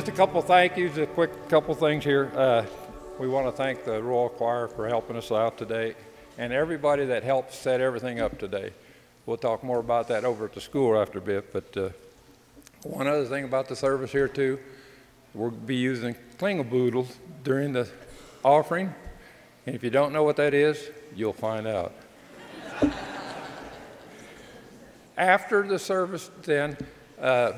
Just a couple thank yous, a quick couple things here. Uh, we want to thank the Royal Choir for helping us out today and everybody that helped set everything up today. We'll talk more about that over at the school after a bit, but uh, one other thing about the service here too, we'll be using klingelbeutel during the offering, and if you don't know what that is, you'll find out. After the service, then, uh,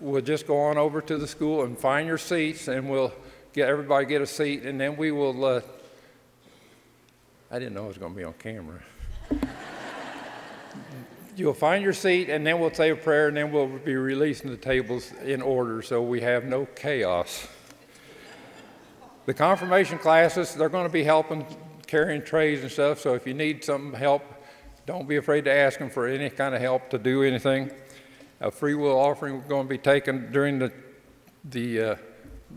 we'll just go on over to the school and find your seats, and we'll get everybody get a seat, and then we will. Uh, I didn't know it was going to be on camera. You'll find your seat, and then we'll say a prayer, and then we'll be releasing the tables in order so we have no chaos. The confirmation classes, they're going to be helping carrying trays and stuff, so if you need some help, don't be afraid to ask them for any kind of help to do anything. A free will offering is going to be taken during the, the uh,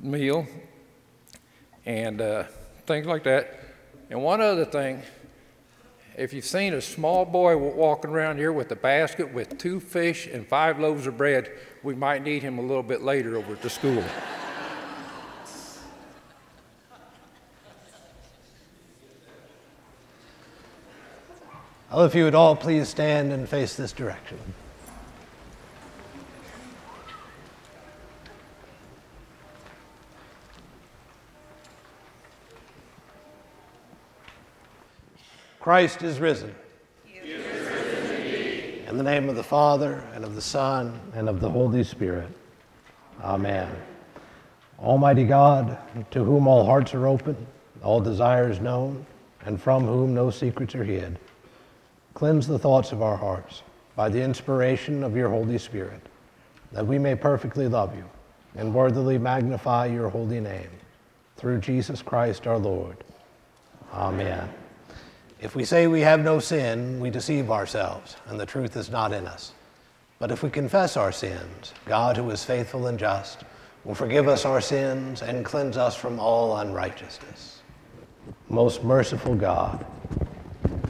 meal and uh, things like that. And one other thing, if you've seen a small boy walking around here with a basket with two fish and five loaves of bread, we might need him a little bit later over at the school. Well, if you would all please stand and face this direction. Christ is risen. In the name of the Father, and of the Son, and of the Holy Spirit. Amen. Almighty God, to whom all hearts are open, all desires known, and from whom no secrets are hid, cleanse the thoughts of our hearts by the inspiration of your Holy Spirit, that we may perfectly love you and worthily magnify your holy name. Through Jesus Christ our Lord. Amen. If we say we have no sin, we deceive ourselves, and the truth is not in us. But if we confess our sins, God, who is faithful and just, will forgive us our sins and cleanse us from all unrighteousness. Most merciful God,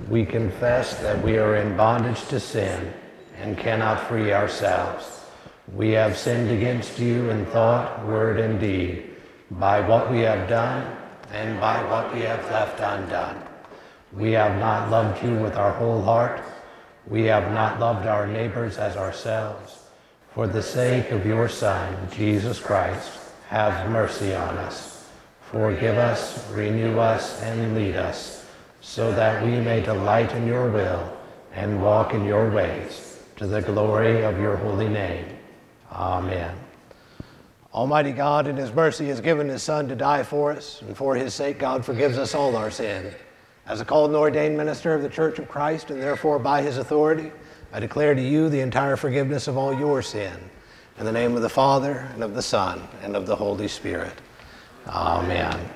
we confess that we are in bondage to sin and cannot free ourselves. We have sinned against you in thought, word, and deed, by what we have done and by what we have left undone. We have not loved you with our whole heart. We have not loved our neighbors as ourselves. For the sake of your Son, Jesus Christ, have mercy on us. Forgive us, renew us, and lead us, so that we may delight in your will and walk in your ways, to the glory of your holy name. Amen. Almighty God, in his mercy, has given his Son to die for us, and for his sake, God forgives us all our sin. As a called and ordained minister of the Church of Christ, and therefore by his authority, I declare to you the entire forgiveness of all your sin. In the name of the Father, and of the Son, and of the Holy Spirit. Amen.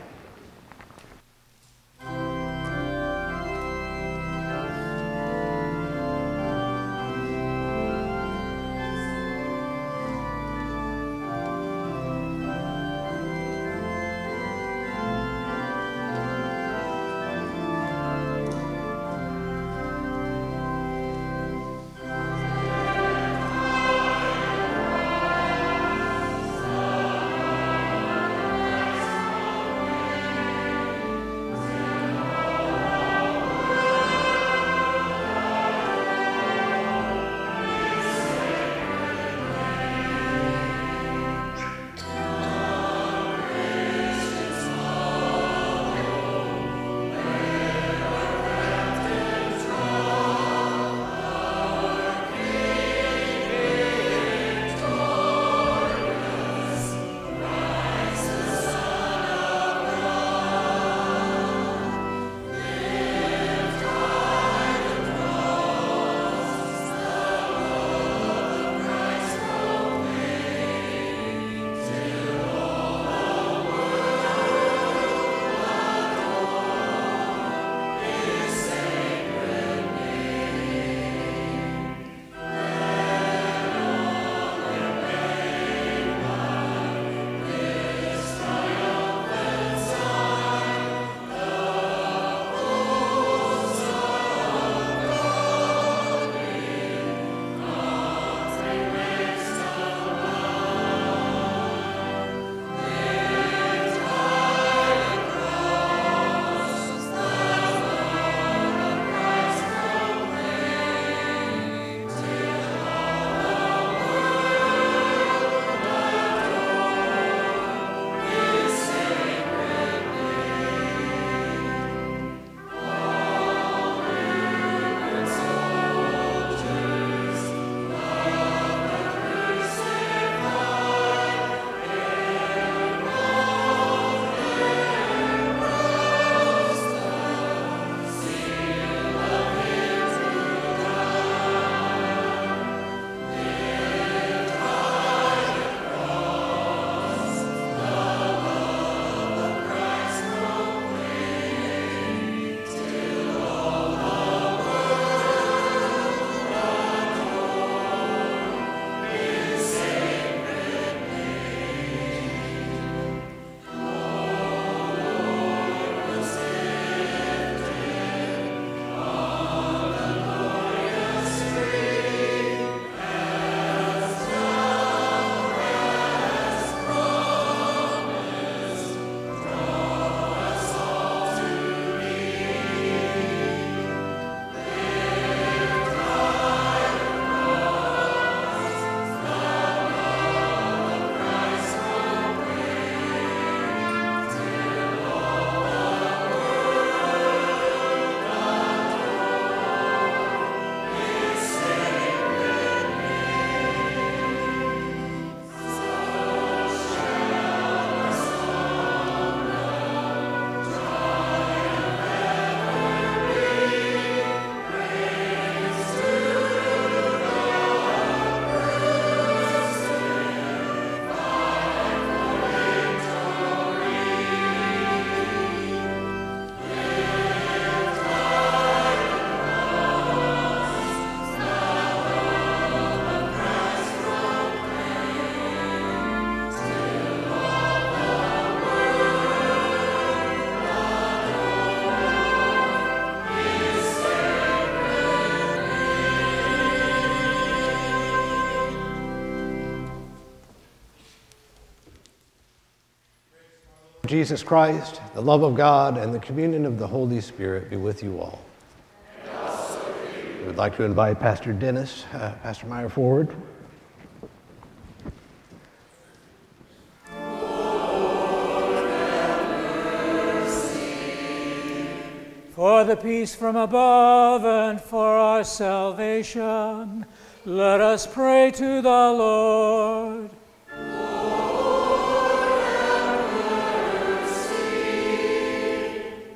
Jesus Christ, the love of God, and the communion of the Holy Spirit be with you all. We would like to invite Pastor Dennis, uh, Pastor Meyer forward. For the peace from above and for our salvation, let us pray to the Lord.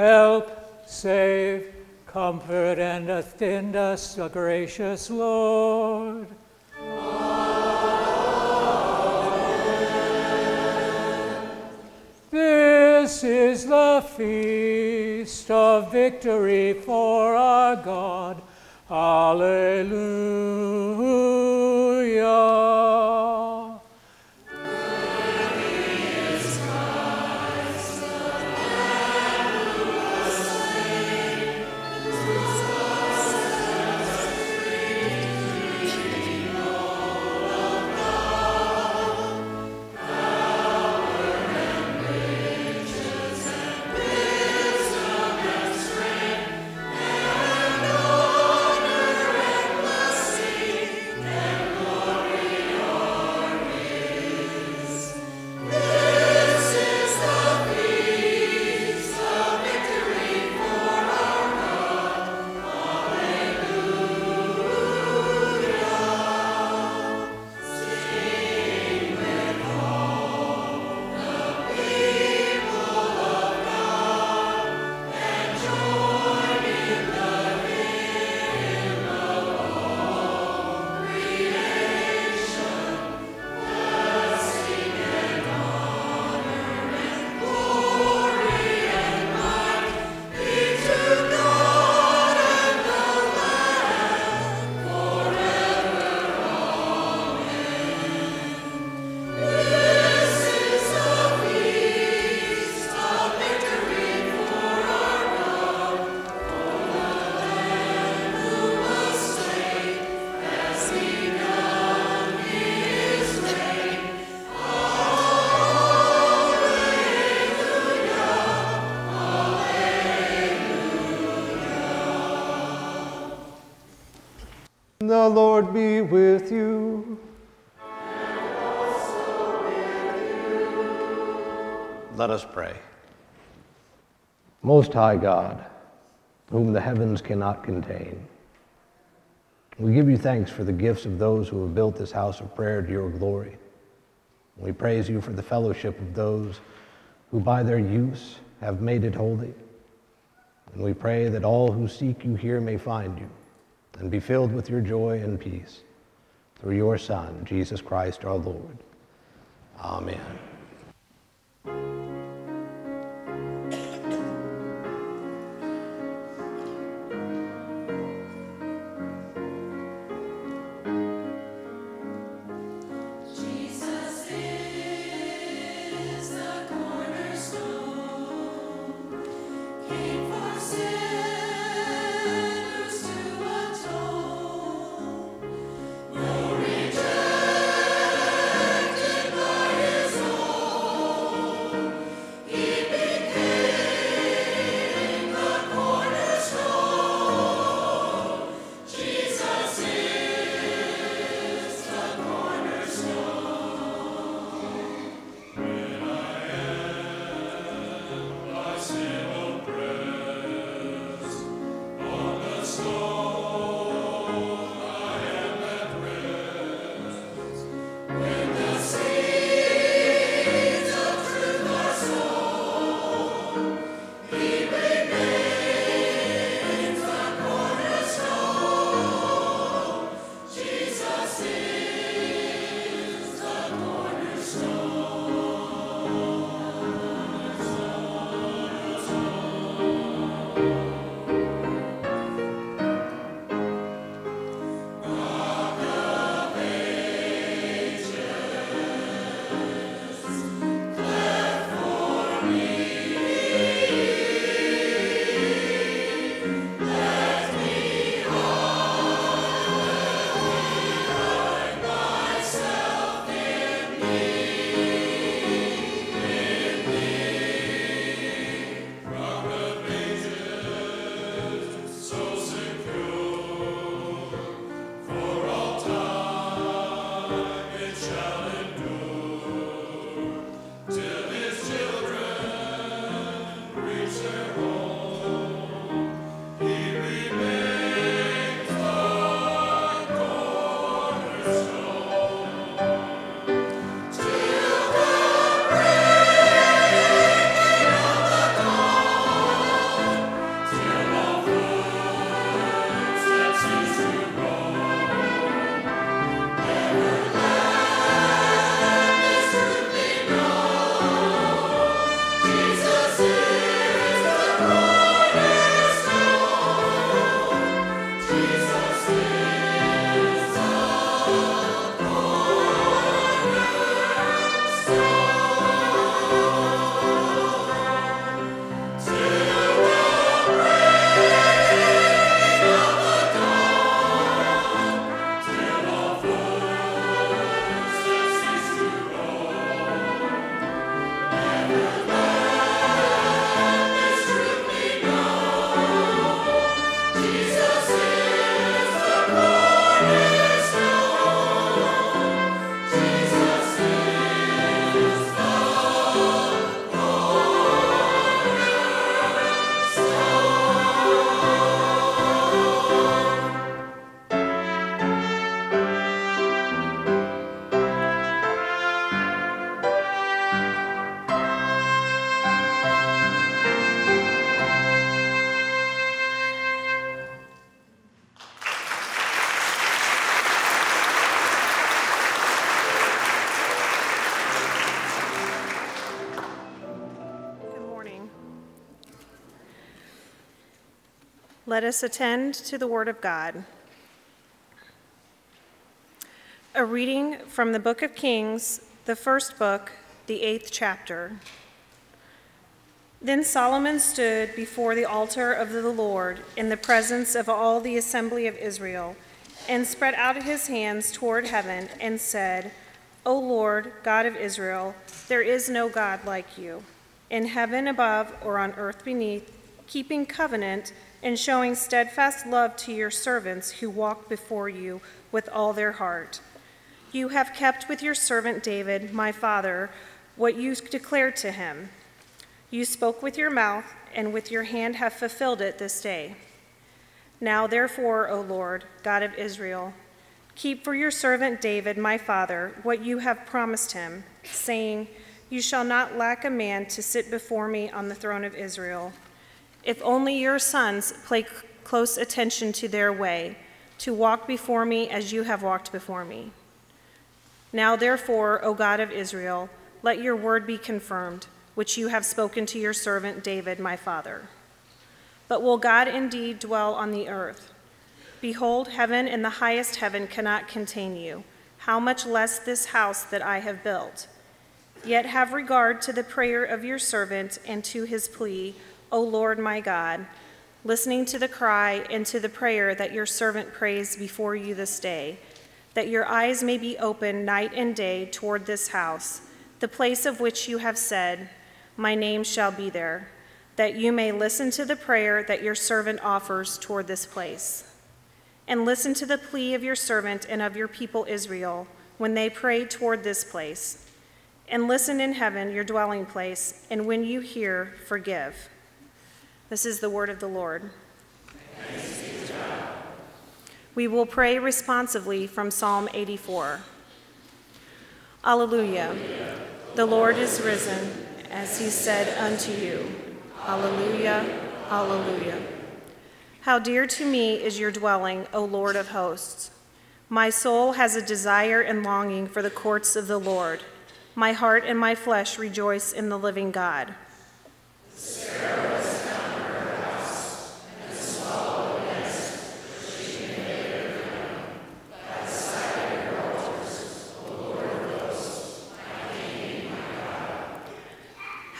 Help, save, comfort, and attend us, O gracious Lord. This is the feast of victory for our God. Alleluia. Most High God, whom the heavens cannot contain, we give you thanks for the gifts of those who have built this house of prayer to your glory. We praise you for the fellowship of those who by their use have made it holy. And we pray that all who seek you here may find you and be filled with your joy and peace through your Son, Jesus Christ our Lord. Amen. Let us attend to the Word of God. A reading from the Book of Kings, the first book, the eighth chapter. Then Solomon stood before the altar of the Lord in the presence of all the assembly of Israel, and spread out his hands toward heaven and said, O Lord, God of Israel, there is no God like you, in heaven above or on earth beneath, keeping covenant and showing steadfast love to your servants who walk before you with all their heart. You have kept with your servant David, my father, what you declared to him. You spoke with your mouth, and with your hand have fulfilled it this day. Now, therefore, O Lord, God of Israel, keep for your servant David, my father, what you have promised him, saying, You shall not lack a man to sit before me on the throne of Israel. If only your sons pay close attention to their way, to walk before me as you have walked before me. Now, therefore, O God of Israel, let your word be confirmed which you have spoken to your servant David, my father. But will God indeed dwell on the earth? Behold, heaven and the highest heaven cannot contain you. How much less this house that I have built? Yet have regard to the prayer of your servant and to his plea, O Lord my God, listening to the cry and to the prayer that your servant prays before you this day, that your eyes may be open night and day toward this house, the place of which you have said, my name shall be there, that you may listen to the prayer that your servant offers toward this place. And listen to the plea of your servant and of your people Israel when they pray toward this place. And listen in heaven, your dwelling place, and when you hear, forgive. This is the word of the Lord. We will pray responsively from Psalm 84. Alleluia. The Lord is risen as he said unto you, Alleluia, Alleluia. How dear to me is your dwelling, O Lord of hosts. My soul has a desire and longing for the courts of the Lord. My heart and my flesh rejoice in the living God.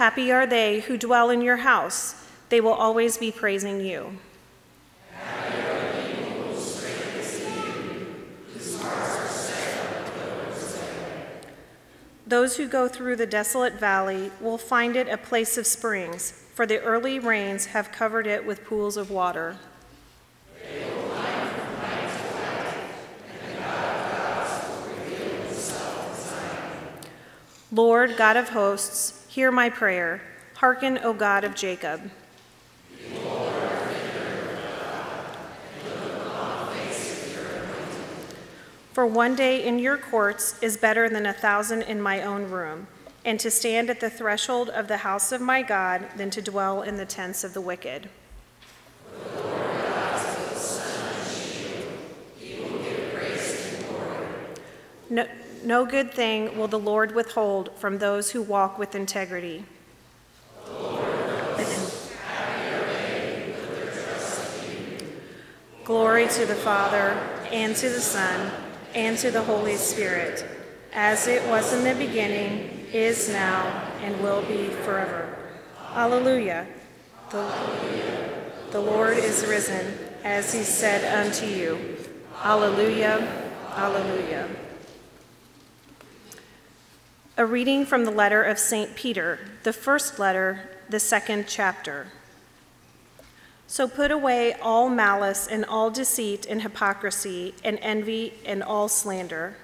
Happy are they who dwell in your house. They will always be praising you. Those who go through the desolate valley will find it a place of springs, for the early rains have covered it with pools of water. Lord, God of hosts, Hear my prayer. Hearken, O God of Jacob. For one day in your courts is better than a thousand in my own room, and to stand at the threshold of the house of my God than to dwell in the tents of the wicked. No, no good thing will the Lord withhold from those who walk with integrity. Glory to the Father, and to the Son, and to the Holy Spirit, as it was in the beginning, is now, and will be forever. Alleluia. The, the Lord is risen, as he said unto you. Alleluia. Alleluia. A reading from the letter of St. Peter, the first letter, the second chapter. So put away all malice and all deceit and hypocrisy and envy and all slander.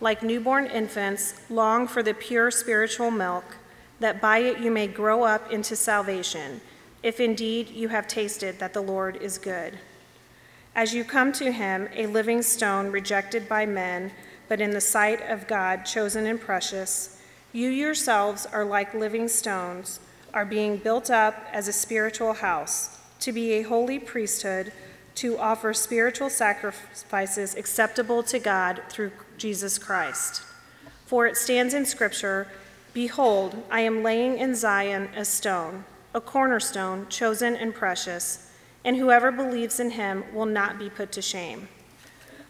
Like newborn infants, long for the pure spiritual milk, that by it you may grow up into salvation, if indeed you have tasted that the Lord is good. As you come to him, a living stone rejected by men, but in the sight of God chosen and precious, you yourselves are like living stones, are being built up as a spiritual house, to be a holy priesthood, to offer spiritual sacrifices acceptable to God through Jesus Christ. For it stands in Scripture Behold, I am laying in Zion a stone, a cornerstone chosen and precious, and whoever believes in him will not be put to shame.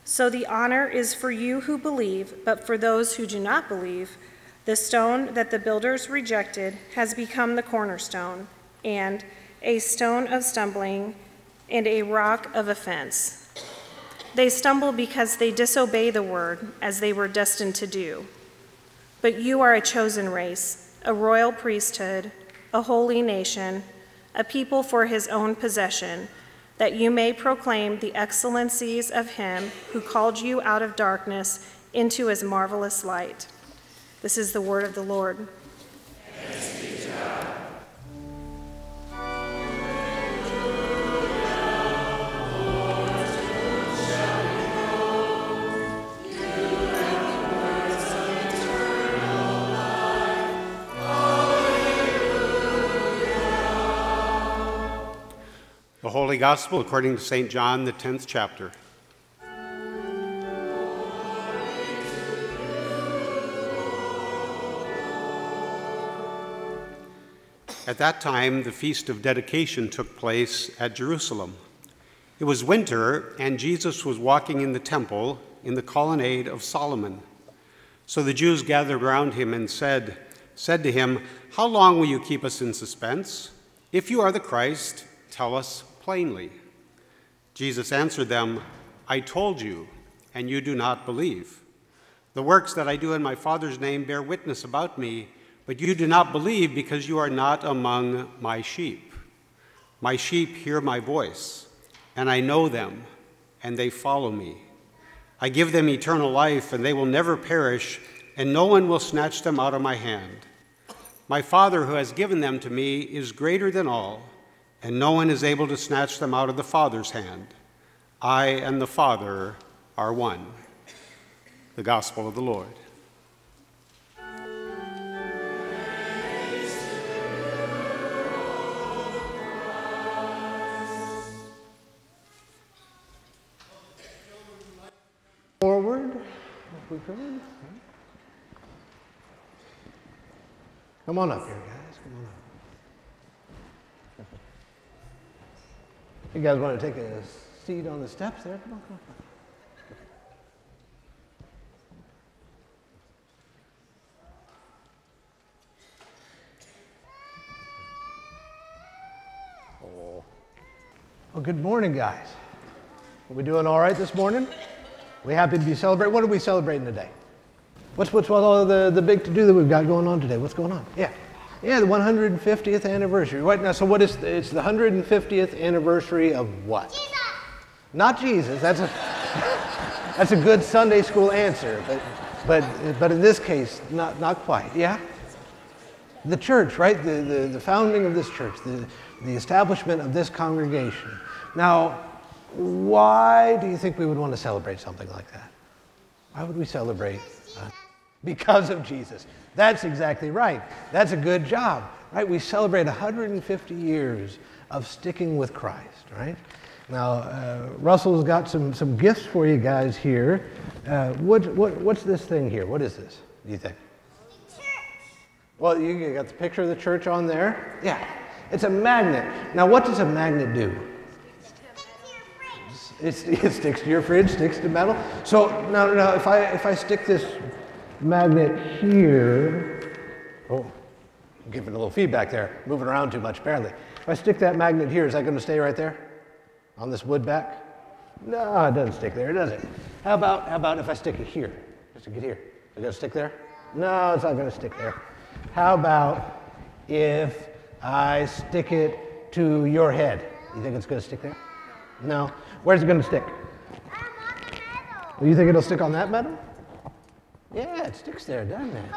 So the honor is for you who believe, but for those who do not believe, the stone that the builders rejected has become the cornerstone, and a stone of stumbling and a rock of offense. They stumble because they disobey the word, as they were destined to do. But you are a chosen race, a royal priesthood, a holy nation, a people for his own possession, that you may proclaim the excellencies of him who called you out of darkness into his marvelous light. This is the word of the Lord. The Holy Gospel according to St. John, the 10th chapter. At that time, the feast of dedication took place at Jerusalem. It was winter, and Jesus was walking in the temple in the colonnade of Solomon. So the Jews gathered around him and said, said to him, How long will you keep us in suspense? If you are the Christ, tell us plainly. Jesus answered them, I told you, and you do not believe. The works that I do in my Father's name bear witness about me, but you do not believe because you are not among my sheep. My sheep hear my voice, and I know them, and they follow me. I give them eternal life, and they will never perish, and no one will snatch them out of my hand. My Father, who has given them to me, is greater than all and no one is able to snatch them out of the Father's hand. I and the Father are one. The Gospel of the Lord. We. Come on up here, guys. Come on up. You guys want to take a seat on the steps there? Come on, come on. Oh. Well, good morning, guys. Are we doing all right this morning? We happy to be celebrating? What are we celebrating today? What's, what's what all the, the big to do that we've got going on today? What's going on? Yeah. Yeah, the 150th anniversary. Right now? So what is it's the 150th anniversary of what? Jesus. Not Jesus. That's a that's a good Sunday school answer, but but but in this case, not not quite. Yeah. The church, right? The the, the founding of this church, the the establishment of this congregation. Now, why do you think we would want to celebrate something like that? Why would we celebrate? Uh, because of Jesus. That's exactly right. That's a good job, right? We celebrate 150 years of sticking with Christ, right? Now, uh, Russell's got some, some gifts for you guys here. Uh, what, what, what's this thing here? What is this, do you think? Church. Well, you got the picture of the church on there? Yeah. It's a magnet. Now, what does a magnet do? It's, it sticks to your fridge, sticks to metal. So now, now if, I, if I stick this magnet here, oh, I'm giving a little feedback there, moving around too much apparently. If I stick that magnet here, is that going to stay right there on this wood back? No, it doesn't stick there, does it? How about, how about if I stick it here? Stick it here. Is it going to stick there? No, it's not going to stick there. How about if I stick it to your head? You think it's going to stick there? No. Where's it going to stick? You think it'll stick on that metal? Yeah, it sticks there, doesn't it?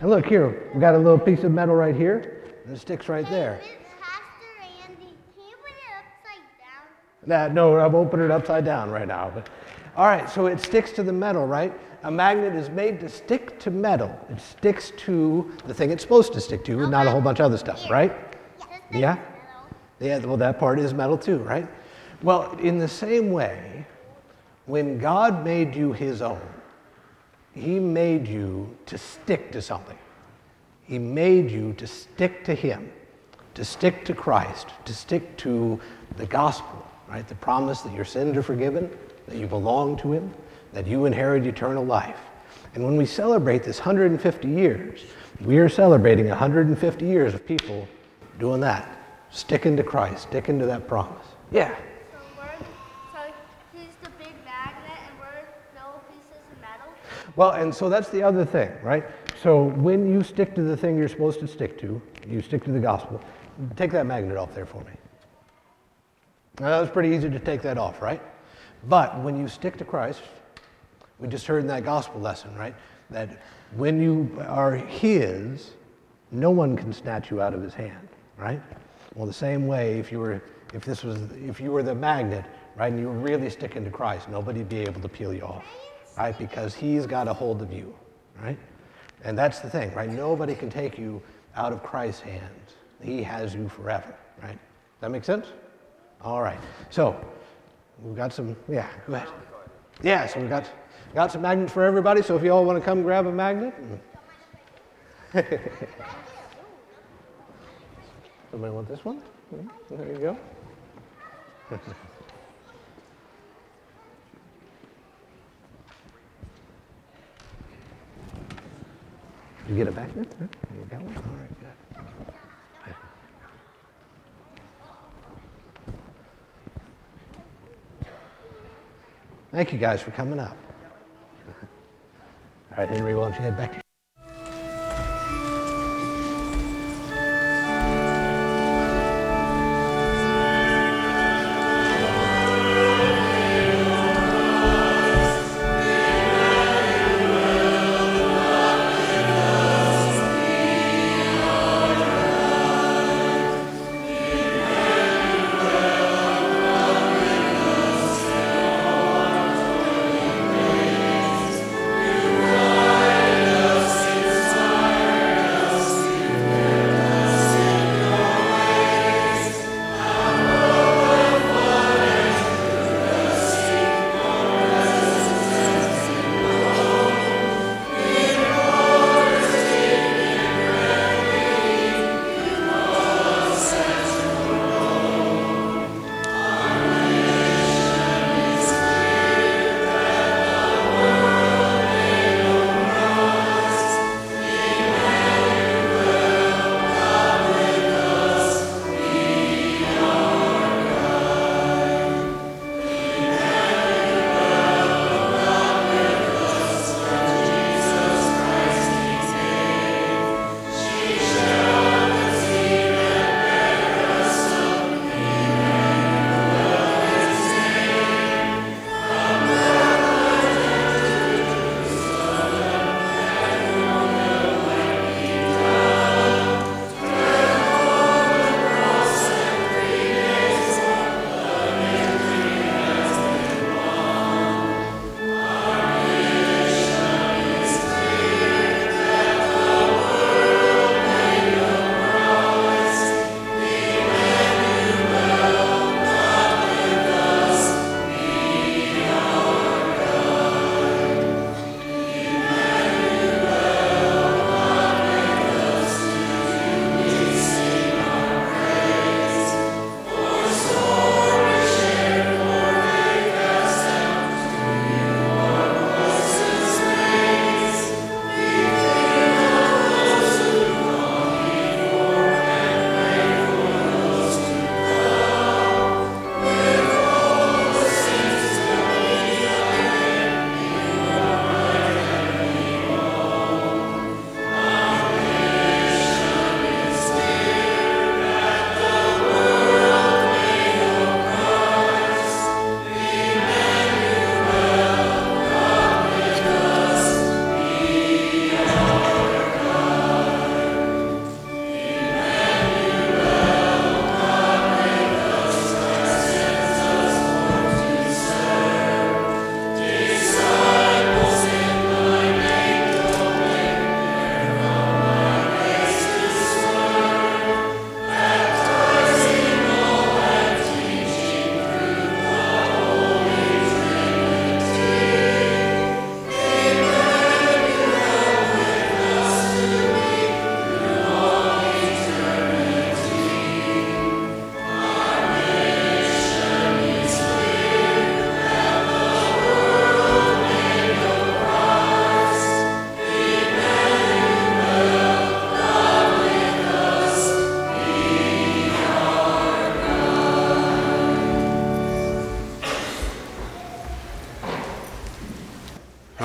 And look here, we got a little piece of metal right here, and it sticks right there. Pastor Andy, can you put it upside down? That, no, I'm opening it upside down right now. But, all right, so it sticks to the metal, right? A magnet is made to stick to metal. It sticks to the thing it's supposed to stick to, and not a whole bunch of other stuff, right? Yeah? Yeah, well, that part is metal too, right? Well, in the same way, when God made you his own, he made you to stick to something. He made you to stick to him. to stick to Christ, to stick to the gospel, right? The promise that your sins are forgiven, that you belong to Him, that you inherit eternal life. And when we celebrate this 150 years, we are celebrating 150 years of people doing that, sticking to Christ, sticking to that promise. Yeah. So we're, so he's the big magnet and we're little pieces of metal. Well, and so that's the other thing, right? So when you stick to the thing you're supposed to stick to, you stick to the gospel, take that magnet off there for me. Now, that was pretty easy to take that off, right? But when you stick to Christ, we just heard in that gospel lesson, right? That when you are His, no one can snatch you out of His hand, right? Well, the same way, if you were, if this was, if you were the magnet, right, and you were really sticking to Christ, nobody'd be able to peel you off, right? Because He's got a hold of you, right? And that's the thing, right? Nobody can take you out of Christ's hands. He has you forever, right? That make sense? All right. So we've got some. Yeah, go ahead. Yeah. So we've got got some magnets for everybody. So if you all want to come grab a magnet. Somebody want this one? There you go. you get a magnet? Huh? You got one? All right, good. Thank you guys for coming up. All right, Henry, why don't you head back to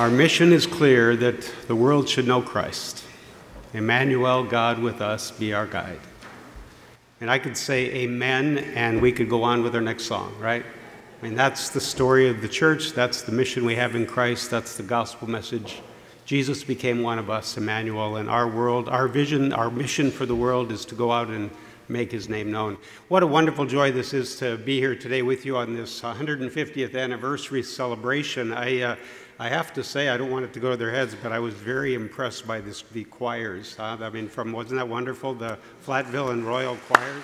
Our mission is clear that the world should know Christ. Emmanuel, God with us, be our guide. And I could say amen, and we could go on with our next song, right? I mean, that's the story of the church. That's the mission we have in Christ. That's the gospel message. Jesus became one of us, Emmanuel, and our world, our vision, our mission for the world is to go out and make his name known. What a wonderful joy this is to be here today with you on this 150th anniversary celebration. I, uh, I have to say, I don't want it to go to their heads, but I was very impressed by this, the choirs. Huh? I mean, from wasn't that wonderful? The Flatville and Royal choirs.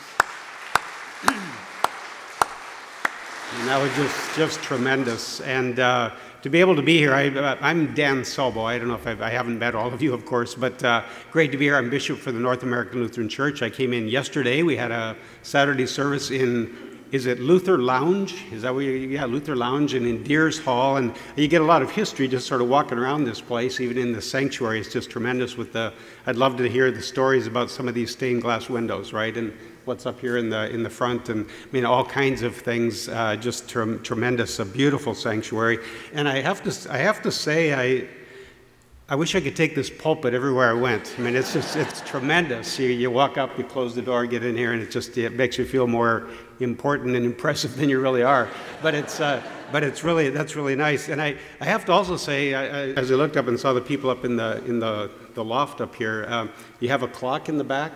and that was just just tremendous. And uh, to be able to be here, I, am Dan Selbo. I don't know if I've, I have not met all of you, of course, but uh, great to be here. I'm bishop for the North American Lutheran Church. I came in yesterday. We had a Saturday service in is it Luther Lounge? Is that where you, yeah, Luther Lounge and in Deers Hall. And you get a lot of history just sort of walking around this place, even in the sanctuary. It's just tremendous with the, I'd love to hear the stories about some of these stained glass windows, right? And what's up here in the, in the front and I mean, all kinds of things, uh, just tremendous, a beautiful sanctuary. And I have to, I have to say, I, I wish I could take this pulpit everywhere I went. I mean, it's just, it's tremendous. You, you walk up, you close the door, get in here, and it just it makes you feel more important and impressive than you really are. But it's, uh, but it's really, that's really nice. And I, I have to also say, I, I, as I looked up and saw the people up in the, in the, the loft up here, um, you have a clock in the back.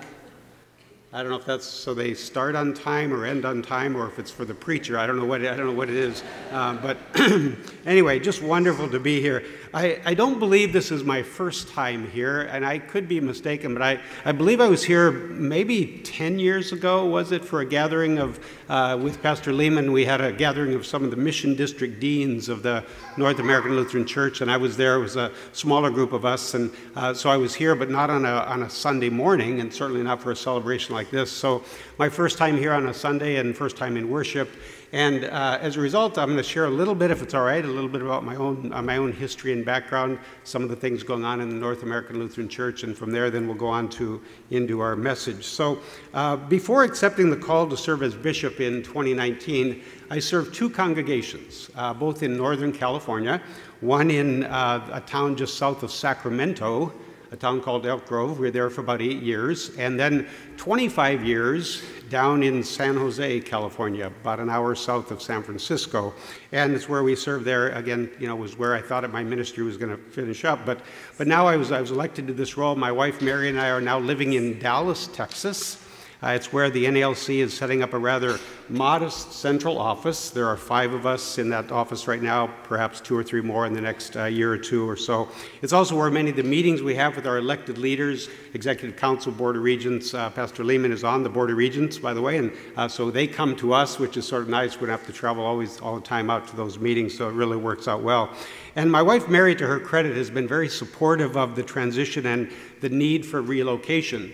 I don't know if that's so they start on time or end on time, or if it's for the preacher. I don't know what I don't know what it is. Uh, but anyway, just wonderful to be here. I, I don't believe this is my first time here, and I could be mistaken, but I, I believe I was here maybe 10 years ago, was it, for a gathering of, uh, with Pastor Lehman. We had a gathering of some of the mission district deans of the North American Lutheran Church, and I was there. It was a smaller group of us, and uh, so I was here, but not on a, on a Sunday morning, and certainly not for a celebration like this. So, my first time here on a Sunday and first time in worship. And uh, as a result, I'm going to share a little bit, if it's all right, a little bit about my own, uh, my own history and background, some of the things going on in the North American Lutheran Church, and from there, then we'll go on to into our message. So, uh, before accepting the call to serve as bishop in 2019, I served two congregations, uh, both in Northern California, one in uh, a town just south of Sacramento, a town called Elk Grove. We were there for about eight years, and then 25 years down in San Jose, California, about an hour south of San Francisco. And it's where we served there. Again, you know, was where I thought my ministry was going to finish up. But, but now I was, I was elected to this role. My wife Mary and I are now living in Dallas, Texas. Uh, it's where the NALC is setting up a rather modest central office. There are five of us in that office right now, perhaps two or three more in the next uh, year or two or so. It's also where many of the meetings we have with our elected leaders, Executive Council, Board of Regents, uh, Pastor Lehman is on the Board of Regents, by the way, and uh, so they come to us, which is sort of nice. We don't have to travel always all the time out to those meetings, so it really works out well. And my wife, Mary, to her credit, has been very supportive of the transition and the need for relocation.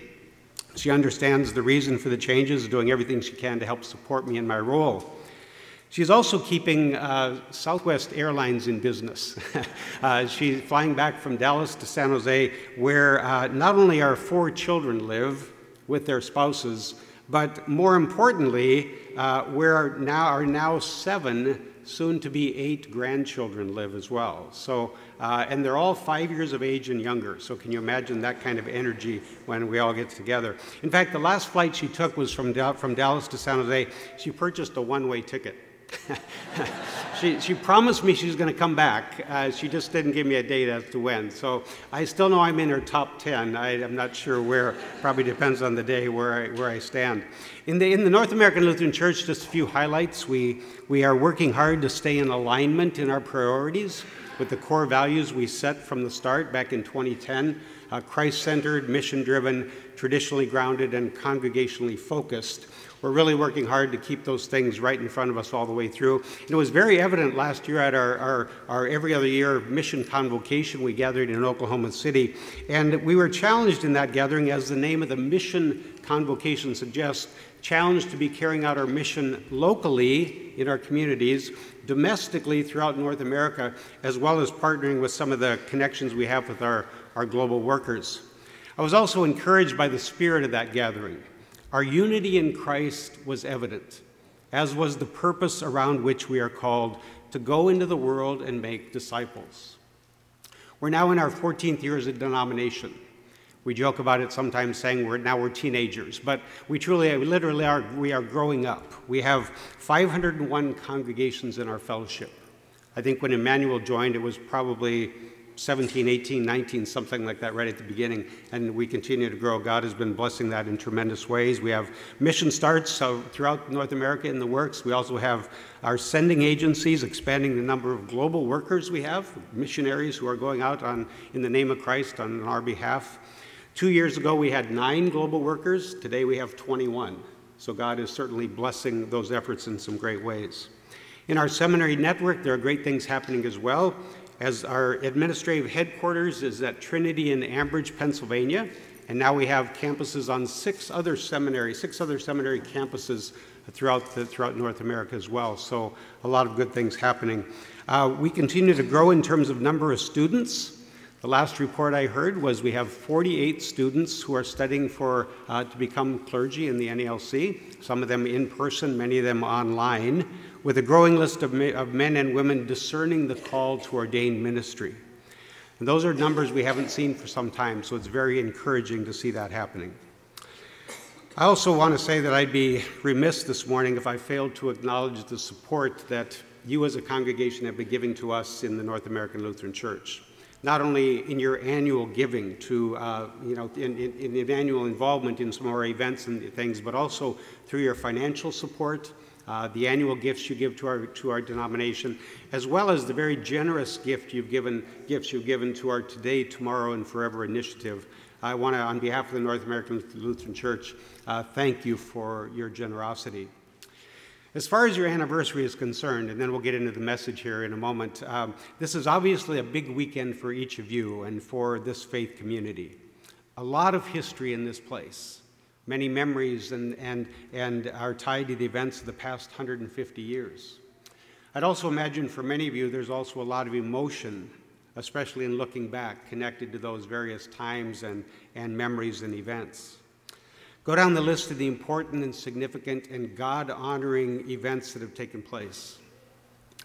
She understands the reason for the changes, doing everything she can to help support me in my role. She's also keeping uh, Southwest Airlines in business. uh, she's flying back from Dallas to San Jose, where uh, not only our four children live with their spouses, but more importantly, uh, where now our now seven soon to be eight grandchildren live as well. So, uh, and they're all five years of age and younger. So, can you imagine that kind of energy when we all get together? In fact, the last flight she took was from, from Dallas to San Jose. She purchased a one way ticket. she, she promised me she's going to come back. Uh, she just didn't give me a date as to when. So I still know I'm in her top 10. I, am not sure where. Probably depends on the day where I, where I stand. In the, in the North American Lutheran Church, just a few highlights. We, we are working hard to stay in alignment in our priorities with the core values we set from the start back in 2010 uh, Christ centered, mission driven, traditionally grounded, and congregationally focused. We're really working hard to keep those things right in front of us all the way through. And it was very evident last year at our, our, our every other year mission convocation we gathered in Oklahoma City. And we were challenged in that gathering, as the name of the mission convocation suggests, challenged to be carrying out our mission locally in our communities, domestically throughout North America, as well as partnering with some of the connections we have with our, our global workers. I was also encouraged by the spirit of that gathering. Our unity in Christ was evident, as was the purpose around which we are called to go into the world and make disciples. We're now in our 14th year as a denomination. We joke about it sometimes saying we're now we're teenagers, but we truly, we literally are, we are growing up. We have 501 congregations in our fellowship. I think when Immanuel joined, it was probably 17, 18, 19, something like that right at the beginning, and we continue to grow. God has been blessing that in tremendous ways. We have mission starts uh, throughout North America in the works. We also have our sending agencies expanding the number of global workers we have, missionaries who are going out on, in the name of Christ on our behalf. Two years ago, we had nine global workers. Today, we have 21. So God is certainly blessing those efforts in some great ways. In our seminary network, there are great things happening as well as our administrative headquarters is at Trinity in Ambridge, Pennsylvania, and now we have campuses on six other seminaries, six other seminary campuses throughout, the, throughout North America as well. So a lot of good things happening. Uh, we continue to grow in terms of number of students. The last report I heard was we have 48 students who are studying for uh, to become clergy in the NALC. Some of them in person, many of them online with a growing list of, of men and women discerning the call to ordained ministry. And those are numbers we haven't seen for some time, so it's very encouraging to see that happening. I also want to say that I'd be remiss this morning if I failed to acknowledge the support that you as a congregation have been giving to us in the North American Lutheran Church. Not only in your annual giving to, uh, you know, in, in, in annual involvement in some of our events and things, but also through your financial support uh, the annual gifts you give to our, to our denomination, as well as the very generous gift you've given, gifts you've given to our Today, Tomorrow, and Forever initiative. I want to, on behalf of the North American Lutheran Church, uh, thank you for your generosity. As far as your anniversary is concerned, and then we'll get into the message here in a moment, um, this is obviously a big weekend for each of you and for this faith community. A lot of history in this place many memories and, and, and are tied to the events of the past 150 years. I'd also imagine for many of you there's also a lot of emotion, especially in looking back, connected to those various times and, and memories and events. Go down the list of the important and significant and God honoring events that have taken place.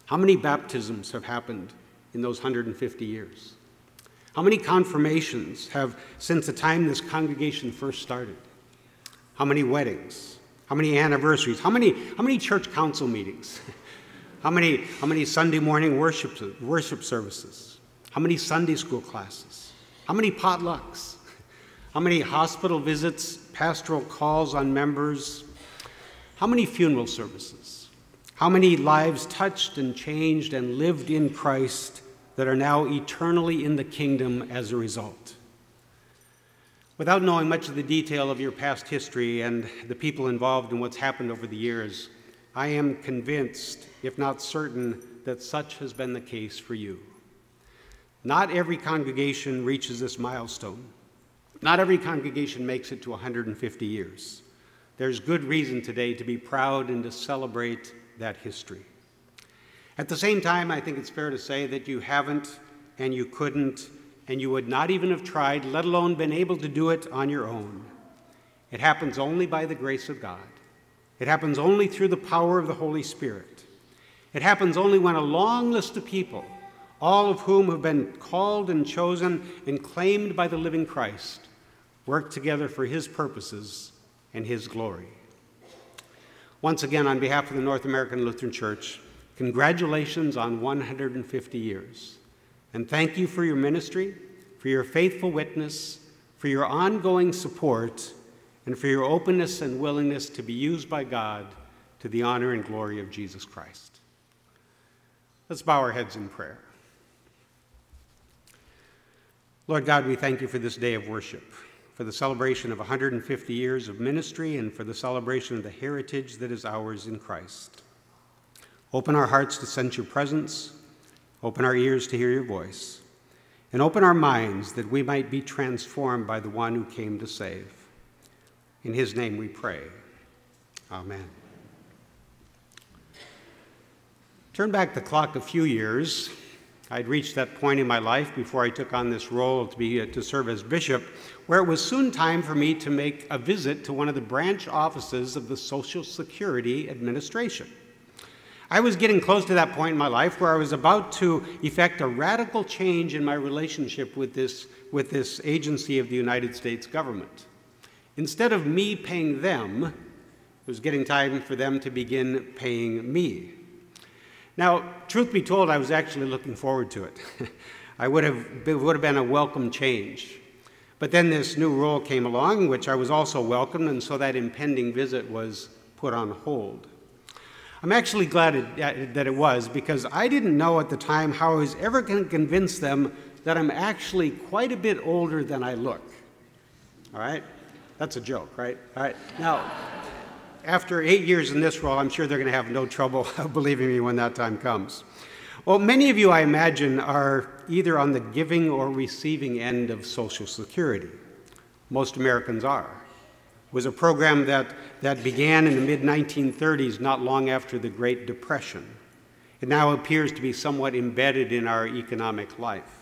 How many baptisms have happened in those 150 years? How many confirmations have, since the time this congregation first started? How many weddings? How many anniversaries? How many, how many church council meetings? how, many, how many Sunday morning worship, worship services? How many Sunday school classes? How many potlucks? How many hospital visits, pastoral calls on members? How many funeral services? How many lives touched and changed and lived in Christ that are now eternally in the kingdom as a result? Without knowing much of the detail of your past history and the people involved in what's happened over the years, I am convinced, if not certain, that such has been the case for you. Not every congregation reaches this milestone. Not every congregation makes it to 150 years. There's good reason today to be proud and to celebrate that history. At the same time, I think it's fair to say that you haven't and you couldn't and you would not even have tried, let alone been able to do it on your own. It happens only by the grace of God. It happens only through the power of the Holy Spirit. It happens only when a long list of people, all of whom have been called and chosen and claimed by the living Christ, work together for his purposes and his glory. Once again, on behalf of the North American Lutheran Church, congratulations on 150 years. And thank you for your ministry, for your faithful witness, for your ongoing support, and for your openness and willingness to be used by God to the honor and glory of Jesus Christ. Let's bow our heads in prayer. Lord God, we thank you for this day of worship, for the celebration of 150 years of ministry, and for the celebration of the heritage that is ours in Christ. Open our hearts to sense your presence Open our ears to hear your voice, and open our minds that we might be transformed by the one who came to save. In his name we pray. Amen. Turn back the clock a few years. I'd reached that point in my life before I took on this role to, be, uh, to serve as bishop, where it was soon time for me to make a visit to one of the branch offices of the Social Security Administration. I was getting close to that point in my life where I was about to effect a radical change in my relationship with this, with this agency of the United States government. Instead of me paying them, it was getting time for them to begin paying me. Now, truth be told, I was actually looking forward to it. I would have, it would have been a welcome change. But then this new role came along, which I was also welcomed, and so that impending visit was put on hold. I'm actually glad it, that it was because I didn't know at the time how I was ever going to convince them that I'm actually quite a bit older than I look. All right? That's a joke, right? All right. Now, after eight years in this role, I'm sure they're going to have no trouble believing me when that time comes. Well, many of you, I imagine, are either on the giving or receiving end of Social Security. Most Americans are was a program that, that began in the mid 1930s, not long after the Great Depression. It now appears to be somewhat embedded in our economic life.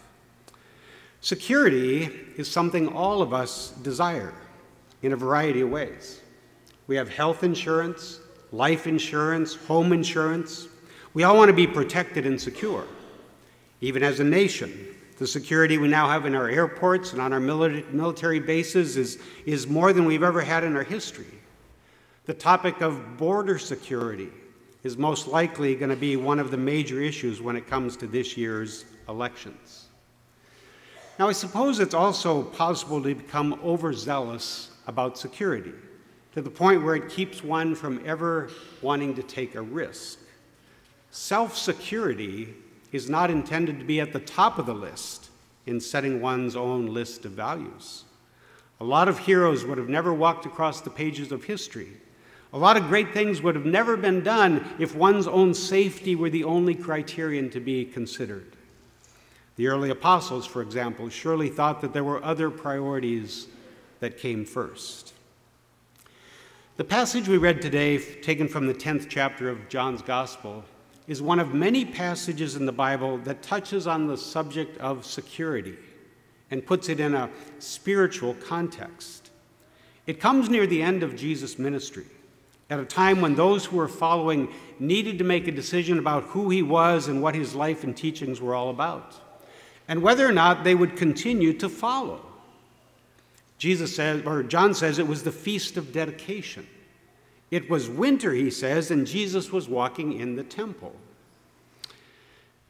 Security is something all of us desire in a variety of ways. We have health insurance, life insurance, home insurance. We all want to be protected and secure, even as a nation. The security we now have in our airports and on our military bases is, is more than we've ever had in our history. The topic of border security is most likely going to be one of the major issues when it comes to this year's elections. Now, I suppose it's also possible to become overzealous about security to the point where it keeps one from ever wanting to take a risk. Self security is not intended to be at the top of the list in setting one's own list of values. A lot of heroes would have never walked across the pages of history. A lot of great things would have never been done if one's own safety were the only criterion to be considered. The early apostles, for example, surely thought that there were other priorities that came first. The passage we read today, taken from the 10th chapter of John's Gospel, is one of many passages in the Bible that touches on the subject of security and puts it in a spiritual context. It comes near the end of Jesus' ministry, at a time when those who were following needed to make a decision about who he was and what his life and teachings were all about, and whether or not they would continue to follow. Jesus says, or John says, it was the feast of dedication. It was winter, he says, and Jesus was walking in the temple.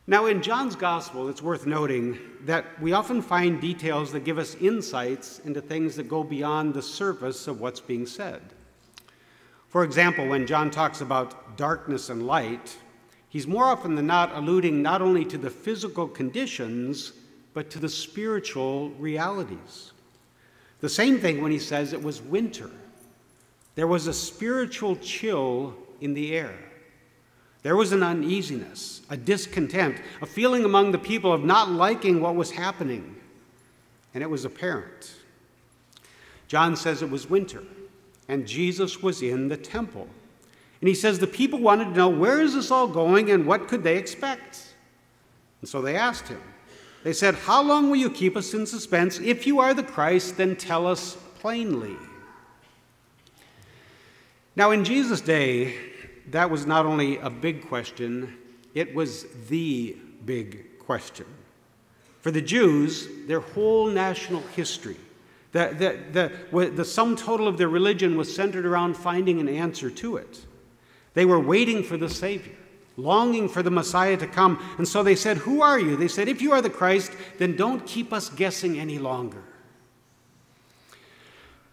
Now, in John's gospel, it's worth noting that we often find details that give us insights into things that go beyond the surface of what's being said. For example, when John talks about darkness and light, he's more often than not alluding not only to the physical conditions, but to the spiritual realities. The same thing when he says it was winter. There was a spiritual chill in the air. There was an uneasiness, a discontent, a feeling among the people of not liking what was happening, and it was apparent. John says it was winter, and Jesus was in the temple. And he says the people wanted to know where is this all going and what could they expect? And so they asked him. They said, How long will you keep us in suspense? If you are the Christ, then tell us plainly. Now, in Jesus' day, that was not only a big question, it was the big question. For the Jews, their whole national history, the, the, the, the sum total of their religion was centered around finding an answer to it. They were waiting for the Savior, longing for the Messiah to come. And so they said, Who are you? They said, If you are the Christ, then don't keep us guessing any longer.